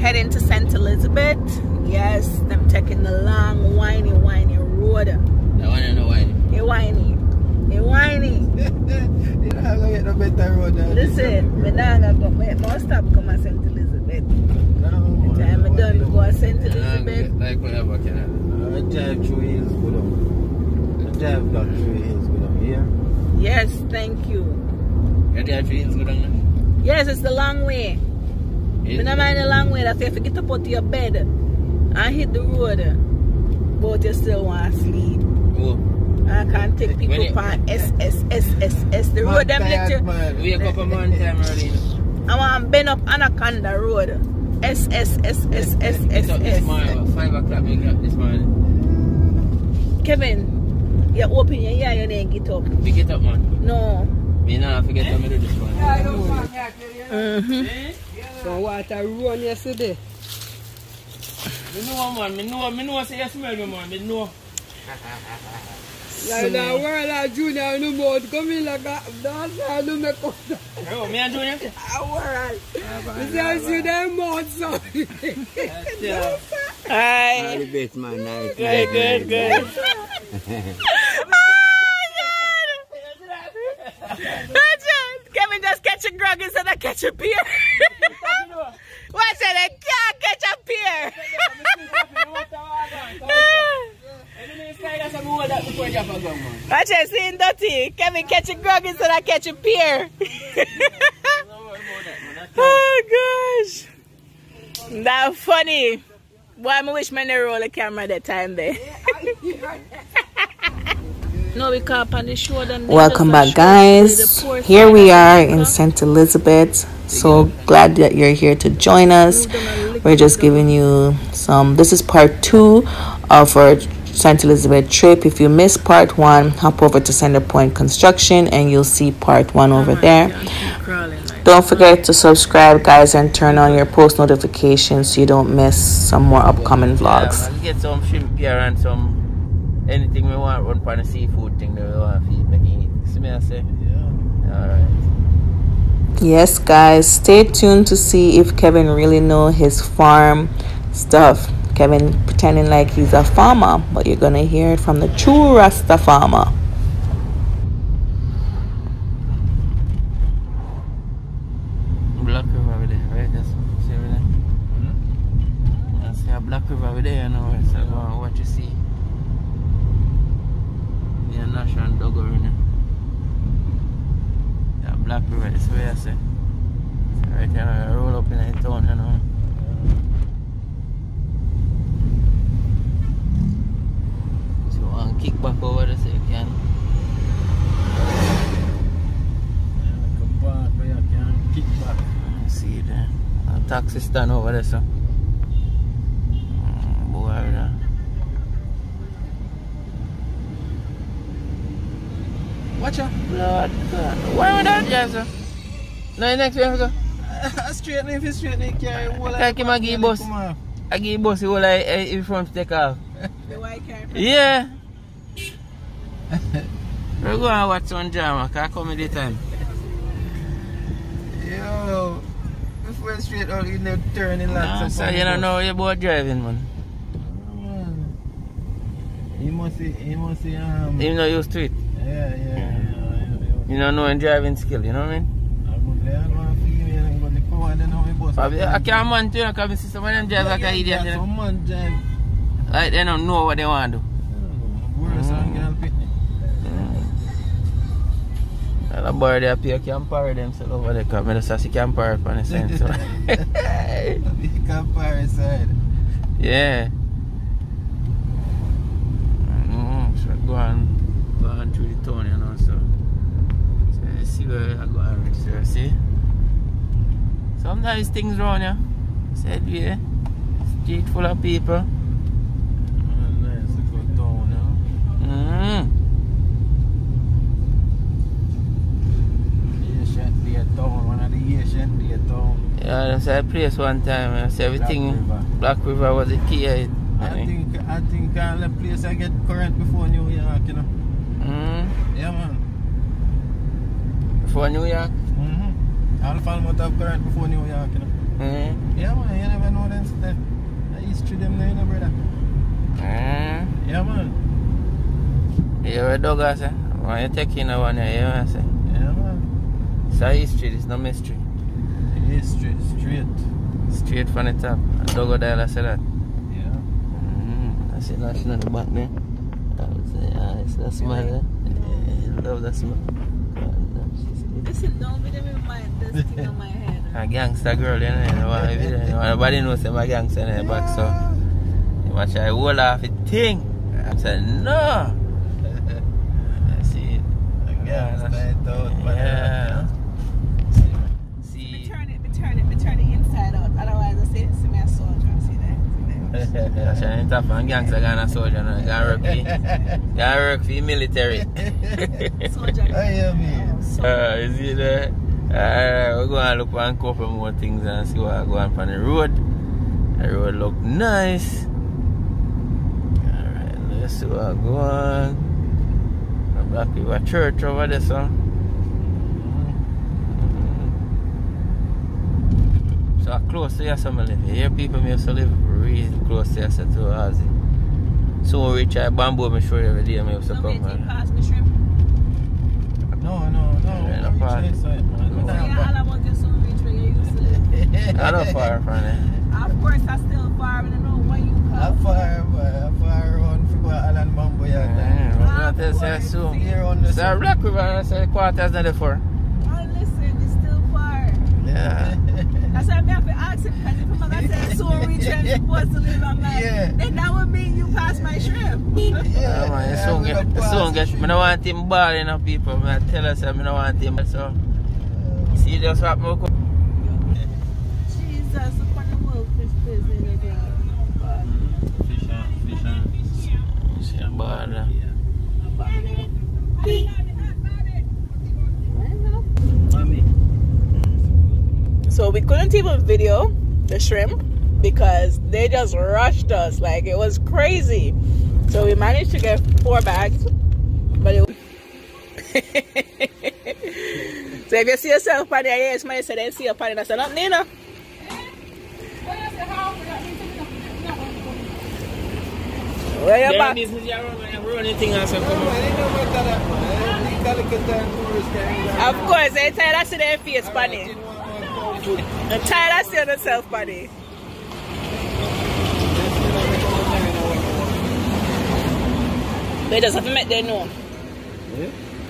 heading to St. Elizabeth. Yes, them taking the long, whiny, whiny road. That one you know why. You whiny. You whiny. you know how to get the better road than this. Listen, me nah gonna go. Me must stop come to St. Elizabeth. No. The time I done to go to St. Elizabeth. Like whatever can I do. I drive through hills good up. I drive back through hills good up, yeah? Yes, thank you. You drive three hills go down there? Yes, it's the long way. Is- not mind the long way. That if you get up out of your bed and hit the road, but you still want to sleep. Oh, I can't take people you- on S S S S S. The road them man. wake up a man time early. I want bend up Anaconda Road. S S S S S S this S. morning, 5 o'clock, we get up this morning. Kevin, you open your ear, you didn't get up. We get up, man. No. Me nah forget me do this one. Mm-hmm. Some water run yesterday. Me know, man. Me know, me know say you smell me, man. Me know. Like the world of junior no more come in like a dance and no make up. Oh, me and Junior? A world. You say see them mouth so. Yeah. Hi. the best man, nice. Good, good, good. Oh, Imagine, Kevin just catch a grog instead of catch a beer. Why said they can't catch a beer? I just seen dirty. Kevin catch a grog instead of catch a beer. oh gosh. That funny. Boy, I wish never roll the camera that time there. no, we can't on the show them. Welcome back, guys. the Here we are in St. Elizabeth. So glad that you're here to join us. We're just giving you some. This is part two of our St. Elizabeth trip. If you missed part one, hop over to Center Point Construction and you'll see part one over there. Keep Don't forget to subscribe, guys, and turn on your post notifications so you don't miss some more upcoming vlogs. Yeah, get some shrimp here and some anything we want run for the seafood thing that we want to feed making it. See me I say? Alright. Yes, guys, stay tuned to see if Kevin really know his farm stuff. Kevin pretending like he's a farmer, but you're gonna hear it from the true Rasta farmer. Black River over there, right? That's see over there. I see a Black River over there, you know, it's like, uh, what you see. Yeah, National and Dogger, you know. Yeah, Black River, this way I say. So right here, I roll up in the town, you know. So, um, kick back over there so you can. Come back, where you can kick back. See it there. A taxi stand over there, so. Mm, boy, there. Watch out. Lord God. Why would that, yeah, sir? No, next way, go. straight if you straight in carry whole Like him a give bus. Come on. I give you boss the whole like, eh, if from take off. the white car. Yeah. We're going to watch some drama, because I come in the time. Yo. Before you straight out, you know, turning Nah, lots so you don't know your boy driving, man. Man. You must see, you must see, um, Even though you street. yeah, yeah, yeah, yeah. You don't know driving skill, you know what I mean? I the I can't man too, because I see some of them drive like an idiot. Some man drive. Like they don't know what they want to do. Worse than girl picnic. And a boy there pay camper themselves over there because I just see camper on the same so. The comparison. yeah. Mm, so go on go on through the town, you know, see where I go and reach there, see? Some nice things around here. Said yeah. Street full of people. Nice. Look at town now. Mm. Asian Day Town, one of the Asian Day Town. Yeah, that's a place one time. I say everything River. Black River was the key. I, I think I think all the place I get current before New York, you know. Mm. Yeah man. Before New Year, Mm-hmm. All Falmouth have current before New Year, you know. Mm-hmm. Yeah, man, you never know that's the, the history them there, you know, brother. Mm. Yeah, man. You ever dog, I say? Why you taking that one here, you know, I say? Yeah, man. It's a history, it's no mystery. History, straight. Straight from the top. Dog or dial, I say that. Yeah. Mm-hmm. I see nothing on the back there. I would say, ah, it's that smile, yeah. eh? Yeah, love that smile. Listen, don't be them in my this thing on my head. A gangster girl, you know, you know, what I mean? You know, nobody knows I'm a gangster in the back, so you must try to hold off the thing. I said, no. I see it. Yeah, stand out. but, Yeah. See, turn it, turn it, turn it inside out. Otherwise, I say, see me a soldier. See that? See that? that's an tough and gangster gonna soldier, no, gotta work for, gotta work for military. Soldier. I hear me. Uh, you see that? Alright, we're going to look at a couple more things and see what I go on on the road. The road look nice. Alright, let's see what I go on. A black people church over there, so. So close to some live. Here people may also live really close to so to Ozzy. So we reach out bamboo, I'm sure every day I to No come. waiting man. past me shrimp. No, no, no. Yeah, I'm no part. reaching inside, man. So yeah, all I want is some reach where you used to live. I don't far from it. Of course, I still far. I don't know why you How come. far, boy? How far around for go Holland bamboo? Yeah, Yeah. I'm gonna tell you soon. Here on the So Black River, I said quarters not there for. Oh, listen, it's still far. Yeah. That's why I have to ask him. Because if I'm say so reach where you're supposed to live, I'm Yeah. then that would mean you passed my shrimp. Yeah, man, you soon get, you soon get, me don't want him balling up people, man. Tell us that me don't want him, so. See, just what me go. Jesus, upon the world, fish business again. Fish and, fish and. See, I'm balling. So we couldn't even video the shrimp because they just rushed us. Like it was crazy. So we managed to get four bags. But it So if you see yourself on there, yes, somebody said they see you on it. I said, not Nina. Where you back? business, you run, run anything else, come I didn't know about that, man. You gotta get that tourist guy. Of course, they tired of seeing their face, Bunny. I'm tired of seeing themselves, Bunny. They just have to make them know.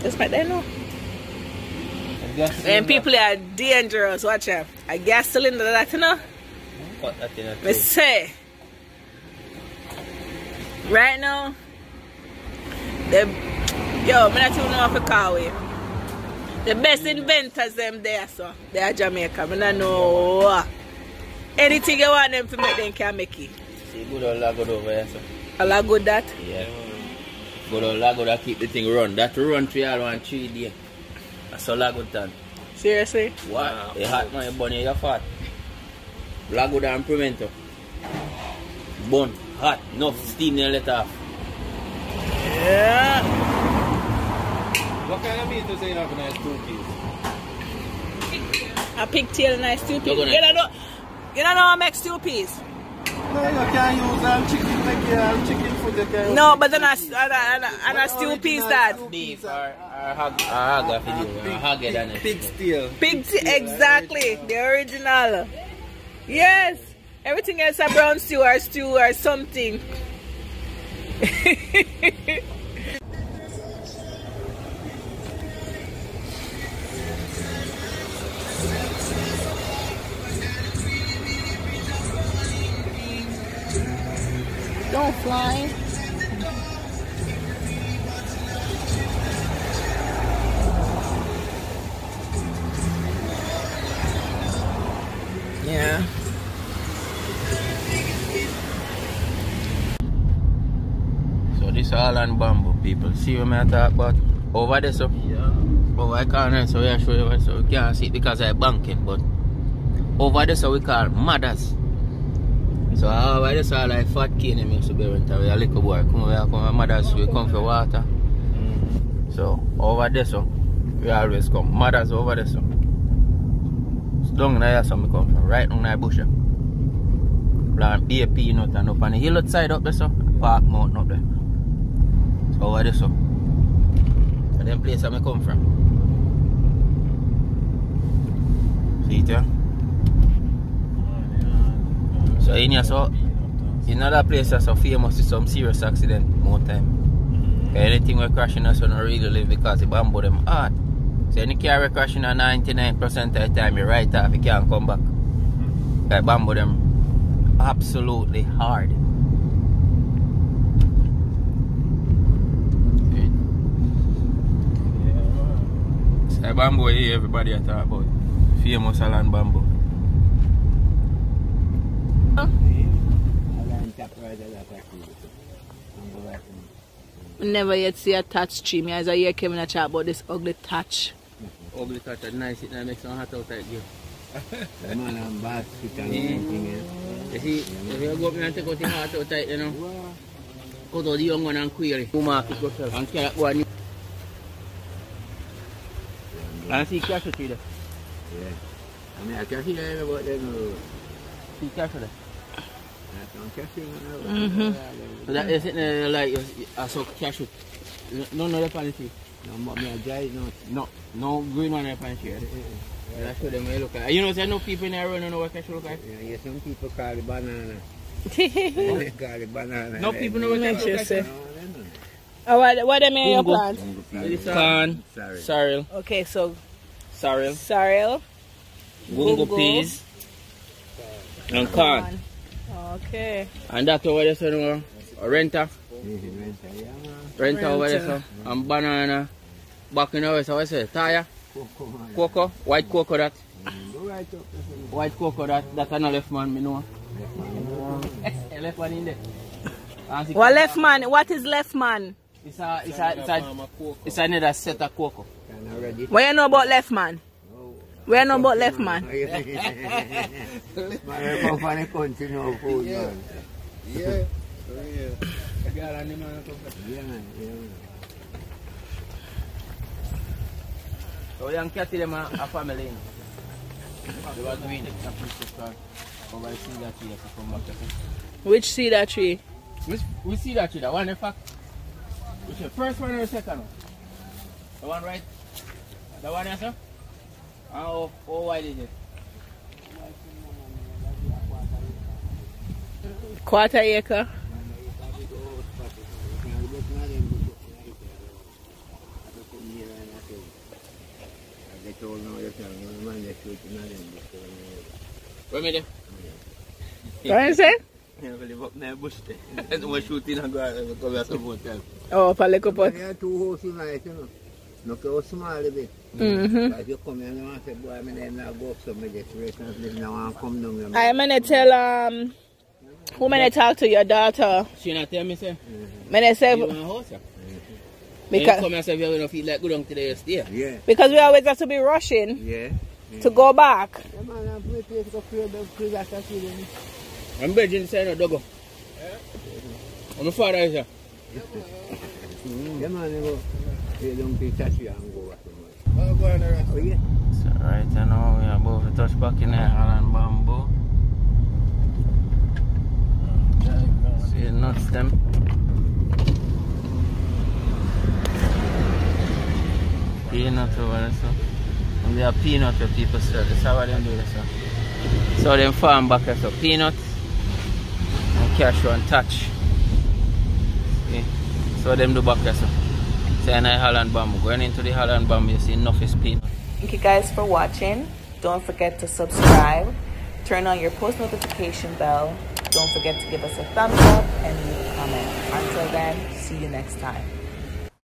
Just make them know. And people are dangerous. Watch out. A gas cylinder that you know. Cut that in a Me say. Right now, the yo, me not even know how to call it. The best inventors them there, so they are Jamaica. Me not know anything you want them to make them can make it. See, good old lagod over here, so. A lot good that. Yeah. Good old lagod that keep the thing run. That run three all one three day. That's all lagod done. Seriously. What? You hot man, you burn your fat. Lagod and pimento. Bun, hot, enough steam then let off. Yeah. What kind of meat is it have in a two piece? A pigtail nice stew piece. You're gonna- You don't know. You don't know how to make stew peas. No, you can't use um, chicken like yeah, chicken food. You can No, but then I, a, a, a, a stew piece that. Beef or, or hog, or hog if you or hog head Pig steel. Pig tea, exactly. The original. Yes. Everything else a brown stew or stew or something. So all on bamboo people. See what I talk about? Over there so Yeah. over I can't so I show you so we can't see it because I banking but over there so we call mothers. So over there so like fat cane them used to be rent away a little boy come over here come mothers we come for water. Mm. So over there so we always come. Mothers over there so. It's down in here so me come from right down in the bush. Plant be a peanut and up on the hill outside up there so park mountain up there. Over there so. And then place where I come from. See it yeah? So in here so in other places so famous with some serious accident more time. Mm-hmm. Anything we're crashing us don't really live because the bamboo them hard. So any car we're crashing at 99% of the time you right off you can't come back. Mm-hmm. Like bamboo them absolutely hard. So the bamboo here everybody I talk about. Famous Holland bamboo. Never yet see a touch tree. Me as I hear Kevin a chat about this ugly touch. Ugly touch that nice it now make some hot out like you. The man and bad fit and Yeah. everything, eh? You see, if you go up there and take out the heart out tight, you know. Cut out the young one and query. Two market go sell. And carrot go and And see cashew tree there. Yeah. I mean, I can see them about them. uh, See cashew there. I don't catch them, uh, Mhm. So that is sitting there like you- I saw cashew. No, no, the pan. No, but me a dry nut. No, no green one the pan tree. Yeah, I show them you look like. You know, there no people in there running know what cashew look like. Yeah, yeah, some people call it banana. they call it banana. No people know what Make cashew sure look say. like. No, they don't. Oh, what, what them in your Bungo. plant? Corn, Sorry. sorrel, Okay, so sorrel, sorrel. gungo Bungo. peas, and corn. Okay. And that over there, so, no, renter. Mhm, rent, yeah, man. Rent over there, Rent. And banana. Back in the west, what I say? Tire, Cocoa, man. cocoa, white cocoa that. Go right up. that's it. White cocoa that, that's another left man, me know. Left one in there. What left man? What is left man? It's a, it's a, it's a, it's another set of cocoa. Kinda. What you know about left man? Oh. What you know about left man? man, I come from the country, no food, man. Yeah. Yeah, man. Yeah, man. Yeah, man. So young cat them a, a family. You know. They were doing it. That piece of car. Over I see tree, I come back. Which cedar tree? We, we see that tree, that one in fact. Which the first one or second one? The one right? The one there, sir? Ah, oh, oh, how, how wide is it? Quarter acre. What you say? Yeah, we live up near bush there. There's shooting and go out and come back to hotel. Oh, for little pot. There two houses nice, you know. Look how small it is. Mm-hmm. But you come here and say, boy, my name not go up some of this race and this now and come down here. I'm gonna tell um who gonna talk to your daughter. She not tell me, say, When I say you want a house, yeah? Because... because come and say, you don't feel like go down today, you stay. Yeah, because we always have to be rushing yeah. to go back. Yeah, man, I'm going to go clear the clear that I see them. I'm begging to say no, Dogo. I'm a father, is here. Mm. Yeah, man, you go. You don't be touchy and go back. Oh, yeah. So right now we are about to touch back in the Holland bamboo. See the nuts them. Peanut over there so. And they are peanut where people sell. That's how them do this so. So them farm back there so peanuts cashew and touch. See? So them do back there so. So, Holland bamboo. Going into the Holland bamboo you see enough is peanut. Thank you guys for watching. Don't forget to subscribe, turn on your post notification bell. Don't forget to give us a thumbs up and leave a comment. Until then, see you next time.